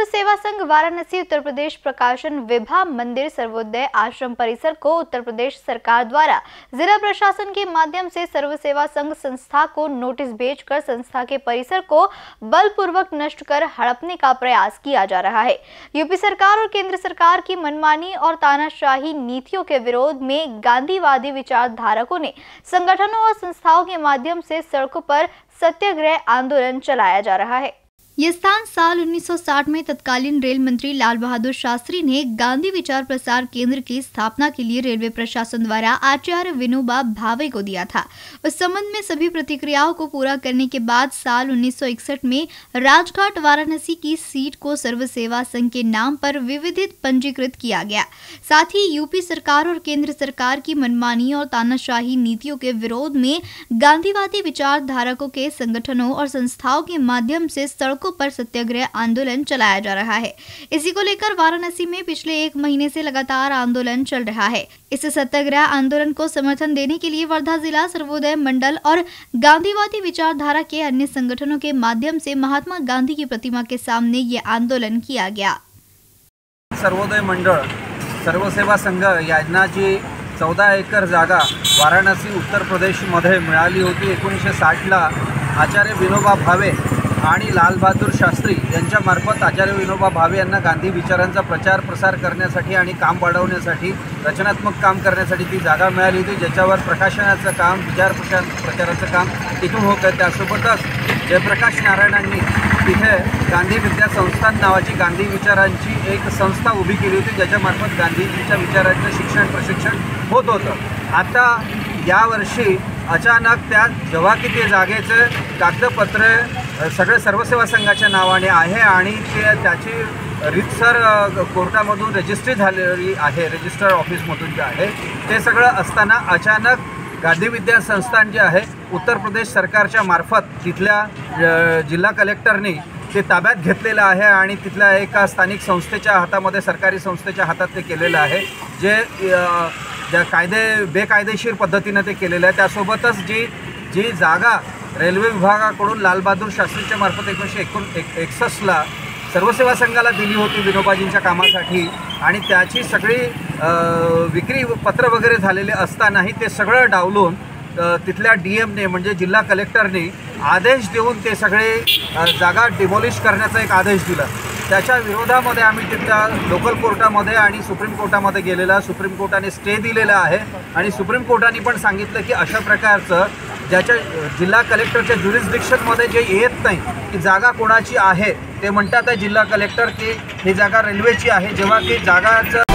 सर्व सेवा संघ वाराणसी, उत्तर प्रदेश प्रकाशन विभा मंदिर सर्वोदय आश्रम परिसर को उत्तर प्रदेश सरकार द्वारा जिला प्रशासन के माध्यम से सर्व सेवा संघ संस्था को नोटिस भेजकर संस्था के परिसर को बलपूर्वक नष्ट कर हड़पने का प्रयास किया जा रहा है। यूपी सरकार और केंद्र सरकार की मनमानी और तानाशाही नीतियों के विरोध में गांधीवादी विचारधारकों ने संगठनों और संस्थाओं के माध्यम से सड़कों पर सत्याग्रह आंदोलन चलाया जा रहा है। ये स्थान साल 1960 में तत्कालीन रेल मंत्री लाल बहादुर शास्त्री ने गांधी विचार प्रसार केंद्र की स्थापना के लिए रेलवे प्रशासन द्वारा आचार्य विनोबा भावे को दिया था। उस संबंध में सभी प्रतिक्रियाओं को पूरा करने के बाद साल 1961 में राजघाट वाराणसी की सीट को सर्व सेवा संघ के नाम पर विविधित पंजीकृत किया गया। साथ ही यूपी सरकार और केंद्र सरकार की मनमानी और तानाशाही नीतियों के विरोध में गांधीवादी विचारधारकों के संगठनों और संस्थाओं के माध्यम से सड़कों पर सत्याग्रह आंदोलन चलाया जा रहा है। इसी को लेकर वाराणसी में पिछले एक महीने से लगातार आंदोलन चल रहा है। इस सत्याग्रह आंदोलन को समर्थन देने के लिए वर्धा जिला सर्वोदय मंडल और गांधीवादी विचारधारा के अन्य संगठनों के माध्यम से महात्मा गांधी की प्रतिमा के सामने ये आंदोलन किया गया। सर्वोदय मंडळ सर्वसेवा संघ यांना जी चौदा एकर जागा वाराणसी, उत्तर प्रदेशमध्ये मिळाली होती. एकोणीसशे साठला आचार्य विनोबा भावे आणि लालबहादूर शास्त्री यांच्यामार्फत आचार्य विनोबा भावे यांना गांधी विचारांचा प्रचार प्रसार करण्यासाठी आणि काम वाढवण्यासाठी रचनात्मक काम करण्यासाठी ती जागा मिळाली होती ज्याच्यावर प्रकाशनाचं काम विचार प्रचार प्रचाराचं काम तिथून होत आहे. त्यासोबतच जयप्रकाश नारायणांनी तिथे गांधी विद्या संस्थान नावाची गांधी विचारांची एक संस्था उभी केली होती ज्याच्यामार्फत गांधीजींच्या विचारांचं शिक्षण प्रशिक्षण होत होतं. आता यावर्षी अचानक त्या जेव्हा की ते जागेचं कागदपत्र सगळे सर्वसेवा संघाच्या नावाने आहे आणि ते त्याची रितसर कोर्टामधून रजिस्ट्री झालेली आहे रजिस्टर ऑफिसमधून जे आहे ते सगळं असताना अचानक गांधी विद्या संस्थान जे आहे उत्तर प्रदेश सरकारच्या मार्फत तिथल्या जिल्हा कलेक्टरनी ते ताब्यात घेतलेलं आहे आणि तिथल्या एका स्थानिक संस्थेच्या हातामध्ये सरकारी संस्थेच्या हातात ते केलेलं आहे जे ज्या कायदे बेकायदेशीर पद्धतीनं ते केलेलं आहे त्यासोबतच जी जी जागा रेल्वे विभागाकडून लालबहादूर शास्त्रीच्या मार्फत एकोणीसशे एकोण एक एकसष्टला सर्वसेवा संघाला दिली होती विनोबाजींच्या कामासाठी आणि त्याची सगळी विक्री पत्र वगैरे झालेले असतानाही ते सगळं डावलून तिथल्या डी एमने म्हणजे जिल्हा कलेक्टरने आदेश देऊन ते सगळे जागा डिमॉलिश करण्याचा एक आदेश दिला. त्याच्या विरोधामध्ये आम्ही तिथल्या लोकल कोर्टामध्ये आणि सुप्रीम कोर्टामध्ये गेलेला सुप्रीम कोर्टाने स्टे दिलेला आहे. आणि सुप्रीम कोर्टाने पण सांगितलं की अशा प्रकारचं ज्याच्या जिल्हा कलेक्टरच्या ज्युरिस्डिक्शनमध्ये जे येत नाही की जागा कोणाची आहे ते म्हणतात आहे जिल्हा कलेक्टर की ही जागा रेल्वेची आहे. जेव्हा की जागाचं